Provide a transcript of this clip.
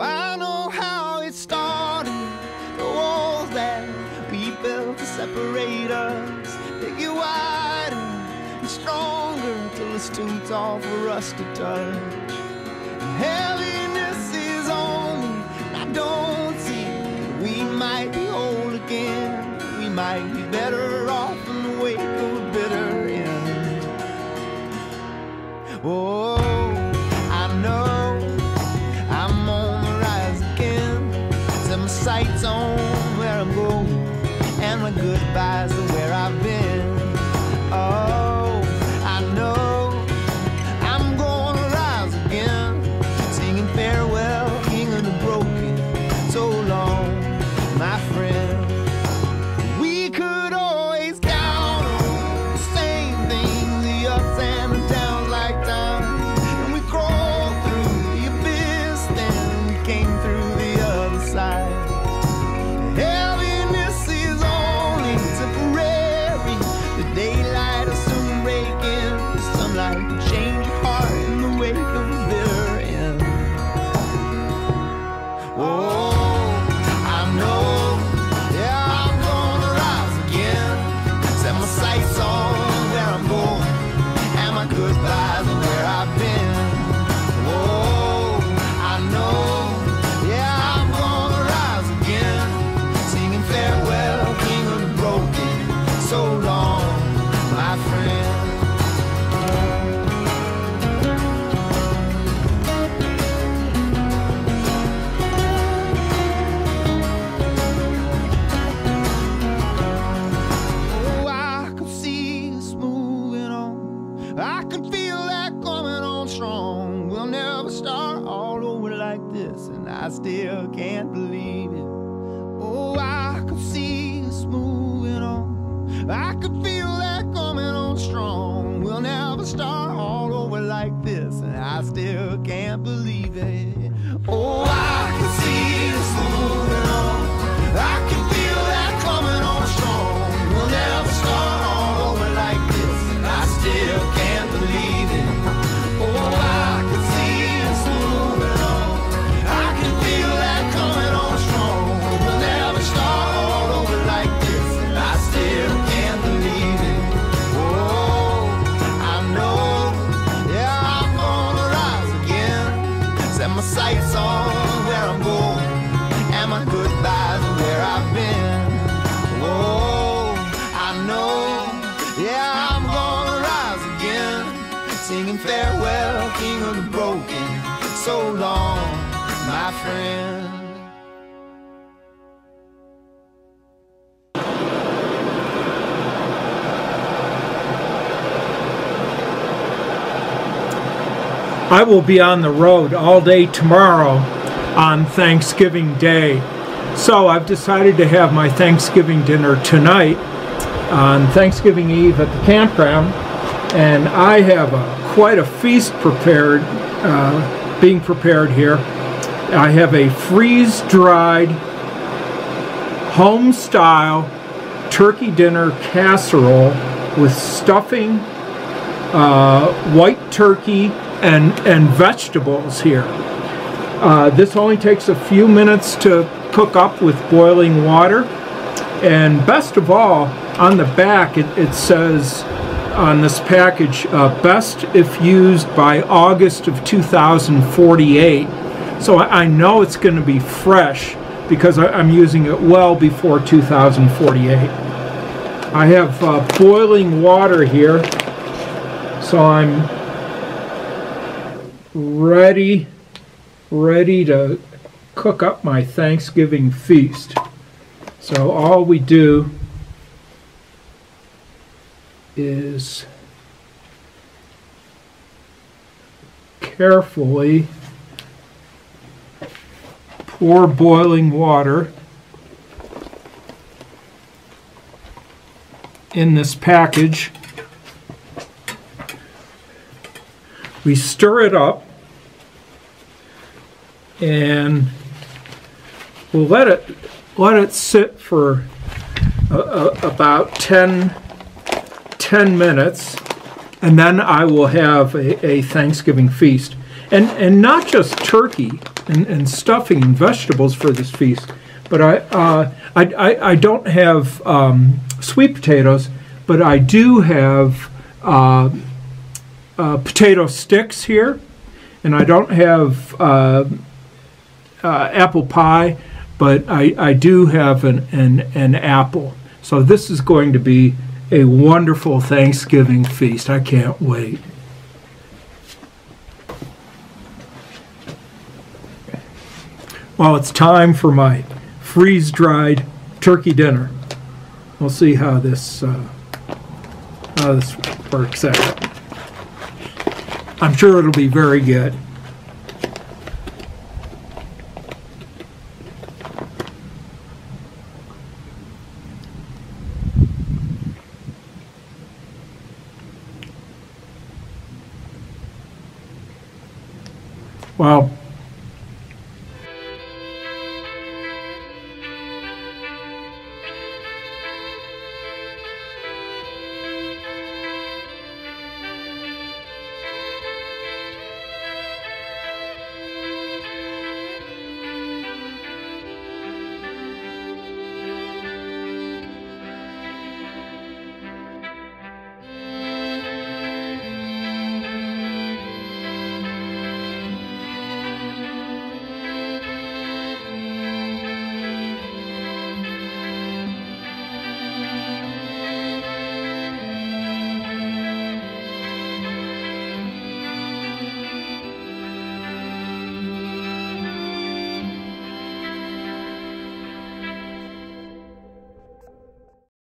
I know how it started. The walls that we built to separate us. They get wider and stronger till it's too tall for us to touch. Might be better off in the wake of a bitter end. Oh, I still can't believe it. Oh, I can see us moving on. I can feel that coming on strong. We'll never start all over like this, and I still singing farewell, king of the broken. So long, my friend. I will be on the road all day tomorrow on Thanksgiving Day. So I've decided to have my Thanksgiving dinner tonight on Thanksgiving Eve at the campground. And I have a, quite a feast prepared, uh, being prepared here. I have a freeze dried, home style turkey dinner casserole with stuffing, uh, white turkey, and, and vegetables here. Uh, this only takes a few minutes to cook up with boiling water. And best of all, on the back it, it says on this package, uh, best if used by August of 2048. So I, know it's going to be fresh because I, I'm using it well before 2048. I have uh, boiling water here, so I'm ready, ready to cook up my Thanksgiving feast. So all we do is carefully pour boiling water in this package. We stir it up and we'll let it let it sit for uh, about 10, 10 minutes, and then I will have a, a Thanksgiving feast. And, and not just turkey and, and stuffing and vegetables for this feast, but I, uh, I, I, I don't have um, sweet potatoes, but I do have uh, uh, potato sticks here, and I don't have uh, uh, apple pie, but I, I do have an, an, an apple. So this is going to be a wonderful Thanksgiving feast. I can't wait. Well, it's time for my freeze-dried turkey dinner. We'll see how this uh, how this works out. I'm sure it'll be very good. Well,